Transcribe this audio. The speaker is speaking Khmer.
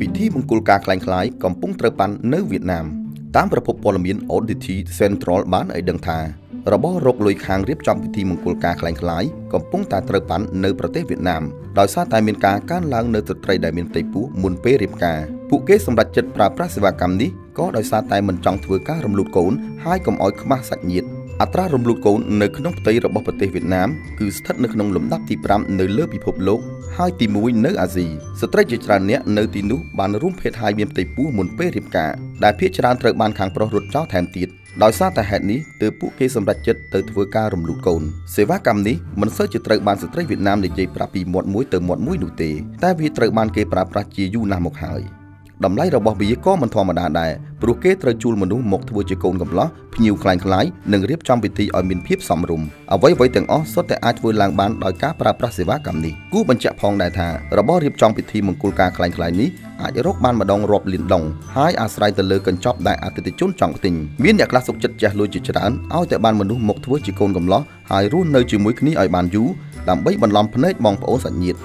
ពិធីមង្គលការคล้ายៗកំពុងត្រូវបាននៅវៀតណាមតាមប្រភពព័ត៌មាន Oddity Central បានឲ្យដឹងថារបស់រកលុយខាងរៀបចំពិធីមង្គលការคล้ายៗកំពុងតែត្រូវបាននៅប្រទេសវៀតណាមដោយសារតែមានការកើនឡើងនៅស្ត្រីដែលមានផ្ទៃពោះមុនពេលរៀបការពួកគេសម្រេចចិត្តប្រើប្រាស់សេវាកម្មនេះក៏ដោយសារតែមិនចង់ធ្វើការរំលូតកូនហើយកុំឲ្យខ្មាស់សាច់ញាតិ អត្រារំលូតកូននៅក្នុងផ្ទៃរបស់ប្រទេសវៀតណាមគឺស្ថិតនៅក្នុងលំដាប់ទី5នៅលើពិភពលោកហើយទី1នៅអាស៊ីស្ត្រីជាច្រើនអ្នកនៅទីនោះបានរួមភេទហើយមានផ្ទៃពោះមុនពេលរៀបការដែលភាគច្រើនត្រូវបានខាងប្រុសរត់ចោលថែមទៀតដោយសារតែហេតុនេះទើបពួកគេសម្រេចចិត្តទៅធ្វើការរំលូតកូនសេវាកម្មនេះមិនសូវជាត្រូវបានស្ត្រីវៀតណាមនិយាយប្រាប់ពីមាត់មួយទៅមាត់មួយនោះទេតែវាត្រូវបានគេប្រើប្រាស់ជាយូរណាស់មកហើយ។ តម្លៃរបស់វាក៏មិនធម្មតាដែរព្រោះគេត្រូវជួលមនុស្សមកធ្វើជាកូនកំឡោះភ្ញៀវខ្លាំងៗនិងរៀបចំពិធីឲ្យមានភាពសមរម្យអ្វីៗទាំងអស់សុទ្ធតែអាចធ្វើឡើងបានដោយការប្រើប្រាស់សេវាកម្មនេះគូបញ្ជាក់ផងដែរថារបស់រៀបចំពិធីមង្គលការខ្លាំងៗនេះអាចរកបានម្ដងរាប់លានដងហើយអាស្រ័យទៅលើកញ្ចប់ដែលអតិថិជនចង់ទិញមានអ្នកខ្លះសុខចិត្តចាស់លុយជាច្រើនឲ្យតែបានមនុស្សមកធ្វើជាកូនកំឡោះហើយរស់នៅជាមួយគ្នាឲ្យបានយូរដើម្បីបន្លំភ្នែកបងប្អូនសាច់ញាតិ